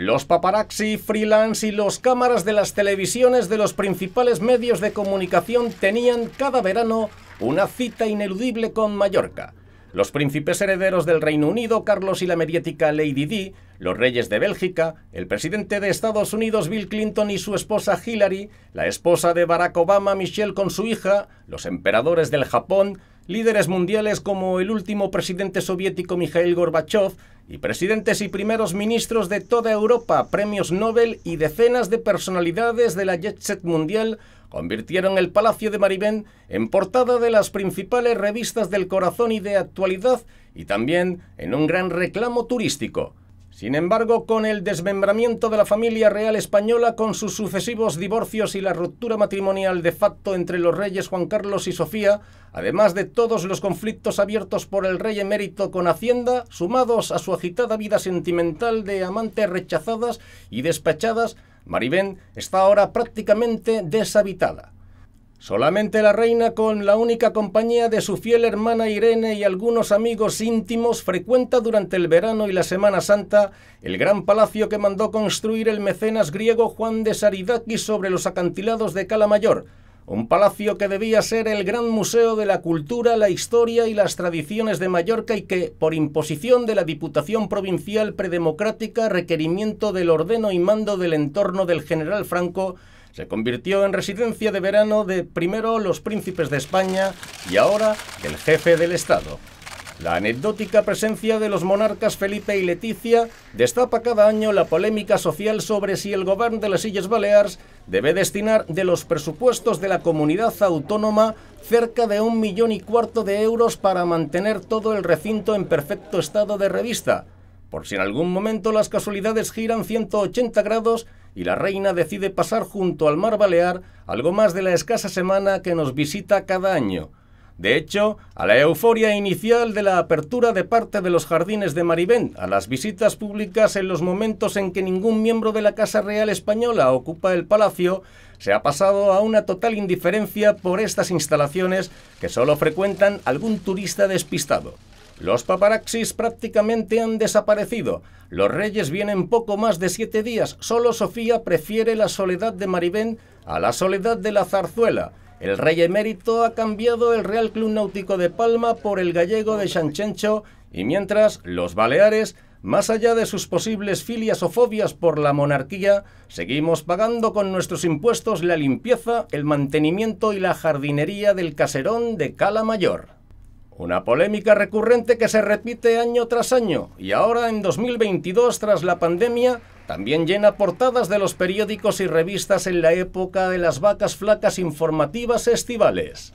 Los paparazzi, freelance y los cámaras de las televisiones de los principales medios de comunicación tenían cada verano una cita ineludible con Mallorca. Los príncipes herederos del Reino Unido, Carlos y la mediática Lady Di, los reyes de Bélgica, el presidente de Estados Unidos Bill Clinton y su esposa Hillary, la esposa de Barack Obama Michelle con su hija, los emperadores del Japón, líderes mundiales como el último presidente soviético Mikhail Gorbachev y presidentes y primeros ministros de toda Europa, premios Nobel y decenas de personalidades de la jet set mundial convirtieron el Palacio de Maribén en portada de las principales revistas del corazón y de actualidad y también en un gran reclamo turístico. Sin embargo, con el desmembramiento de la familia real española, con sus sucesivos divorcios y la ruptura matrimonial de facto entre los reyes Juan Carlos y Sofía, además de todos los conflictos abiertos por el rey emérito con Hacienda, sumados a su agitada vida sentimental de amantes rechazadas y despechadas, Maribén está ahora prácticamente deshabitada. Solamente la reina, con la única compañía de su fiel hermana Irene y algunos amigos íntimos, frecuenta durante el verano y la Semana Santa el gran palacio que mandó construir el mecenas griego Juan de Saridakis sobre los acantilados de Cala Mayor, un palacio que debía ser el gran museo de la cultura, la historia y las tradiciones de Mallorca y que, por imposición de la Diputación Provincial Predemocrática, requerimiento del ordeno y mando del entorno del general Franco, se convirtió en residencia de verano de primero los príncipes de España y ahora del jefe del Estado. La anecdótica presencia de los monarcas Felipe y Leticia destapa cada año la polémica social sobre si el gobierno de las Islas Baleares debe destinar de los presupuestos de la comunidad autónoma cerca de un millón y cuarto de euros para mantener todo el recinto en perfecto estado de revista, por si en algún momento las casualidades giran 180 grados y la reina decide pasar junto al mar Balear algo más de la escasa semana que nos visita cada año. De hecho, a la euforia inicial de la apertura de parte de los jardines de Maribén, a las visitas públicas en los momentos en que ningún miembro de la Casa Real Española ocupa el palacio, se ha pasado a una total indiferencia por estas instalaciones que solo frecuentan algún turista despistado. Los paparaxis prácticamente han desaparecido. Los reyes vienen poco más de siete días. Solo Sofía prefiere la soledad de Maribén a la soledad de la zarzuela. El rey emérito ha cambiado el Real Club Náutico de Palma por el gallego de Chanchencho y mientras los Baleares, más allá de sus posibles filias o fobias por la monarquía, seguimos pagando con nuestros impuestos la limpieza, el mantenimiento y la jardinería del caserón de Cala Mayor. Una polémica recurrente que se repite año tras año y ahora en 2022 tras la pandemia también llena portadas de los periódicos y revistas en la época de las vacas flacas informativas estivales.